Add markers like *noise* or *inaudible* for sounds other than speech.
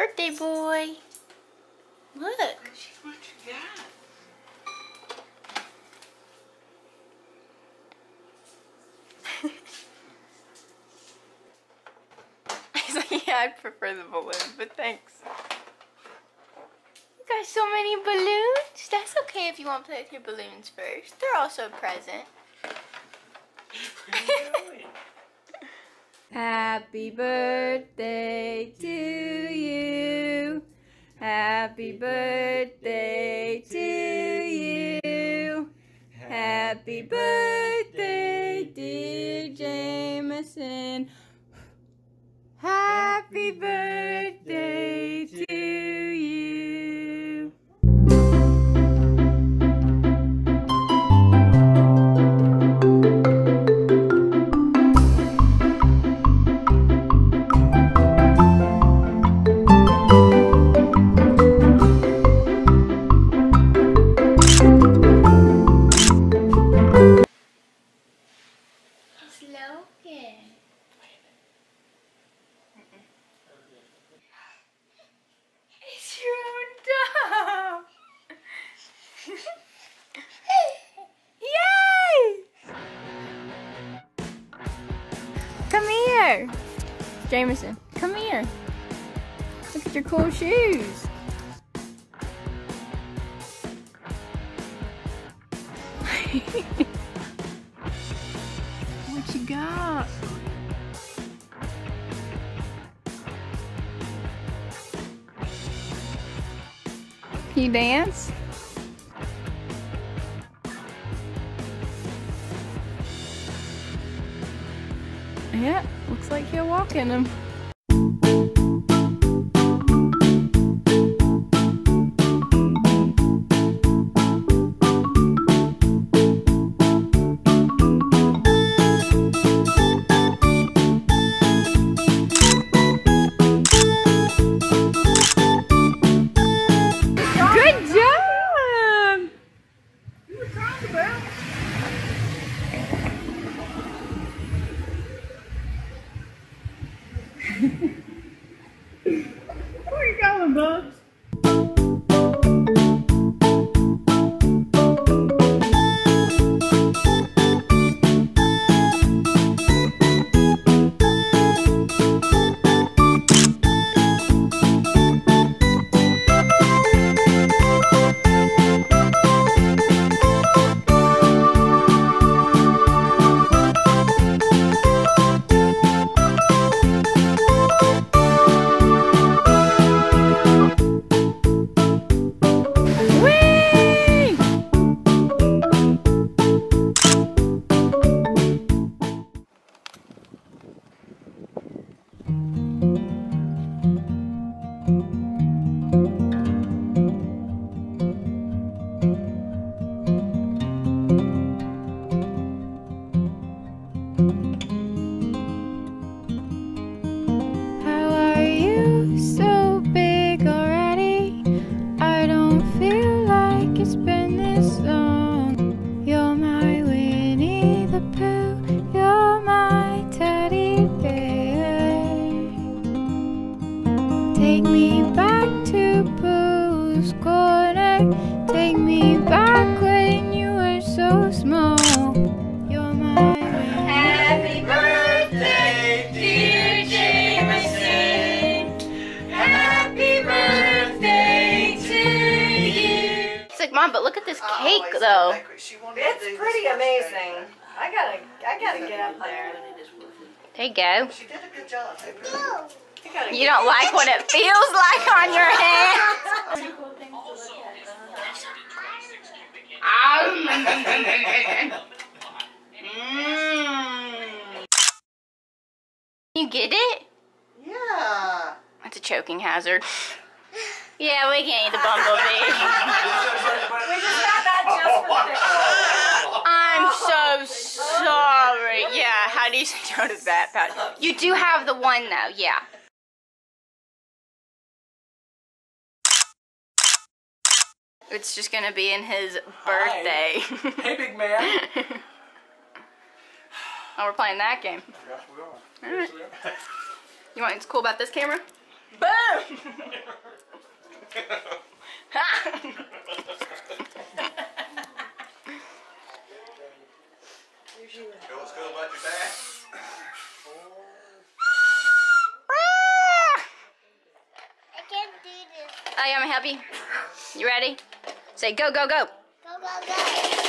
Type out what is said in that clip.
birthday boy. Look. *laughs* You like, yeah, I prefer the balloon, but thanks. You got so many balloons. That's okay if you want to play with your balloons first. They're also a present. What are you doing? Happy birthday to you. Happy birthday to you. Happy birthday, dear Jameson. Happy birthday Come. Jameson, come here. Look at your cool shoes. *laughs* what you got? Can you dance? Yeah, looks like he'll walk in them. Where Take me back to Pooh's corner. Take me back when you were so small. You're my Happy birthday, dear Jameson. Happy birthday to you. It's like, Mom, but look at this cake, though. It's pretty amazing. I gotta, I gotta get up there. There you go. She did a good job. I really- I gotta You don't like what it feels like on your hand. *laughs* You get it? Yeah. That's a choking hazard. Yeah, we can't eat the bumblebee. *laughs* We just got that just for the *laughs* I'm so sorry. Yeah, how do you say no to that? Pat? You do have the one though, yeah. It's just gonna be in his birthday. *laughs* Hey, big man. *laughs* oh, we're playing that game. Yes, we are. Alright. You want what's cool about this camera? Boom! *laughs* Know what's cool about your dad? I can't do Oh, to help you? You ready? Say go, go, go. Go, go, go.